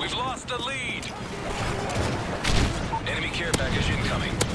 We've lost the lead. Enemy care package incoming.